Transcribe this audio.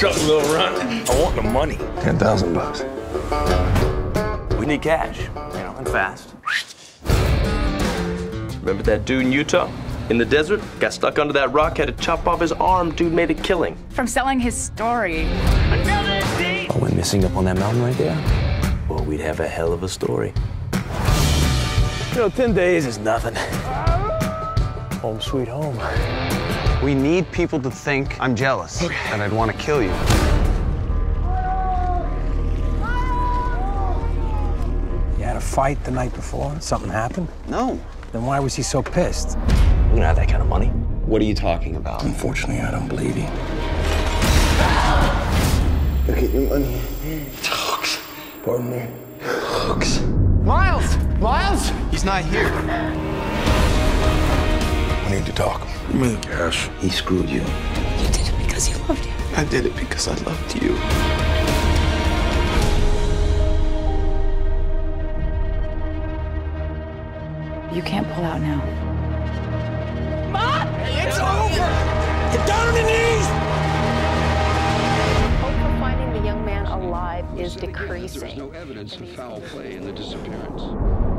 Something a little run. I want the money. Ten thousand bucks. We need cash, you know, and fast. Remember that dude in Utah? In the desert? Got stuck under that rock, had to chop off his arm. Dude made a killing. From selling his story. I went missing up on that mountain right there. Well, we'd have a hell of a story. You know, 10 days is nothing. Oh, Home sweet home. We need people to think I'm jealous and I'd want to kill you. You had a fight the night before? Something happened? No. Then why was he so pissed? We don't have that kind of money. What are you talking about? Unfortunately, I don't believe you. Look at your money. Pardon me. Hooks. Miles! Miles! He's not here. We need to talk. Give me the cash. He screwed you. You did it because you loved him. I did it because I loved you. You can't pull out now. Mom! It's over! Get down on your knees! Hope for finding the young man alive is decreasing. There was no evidence of foul play in the disappearance.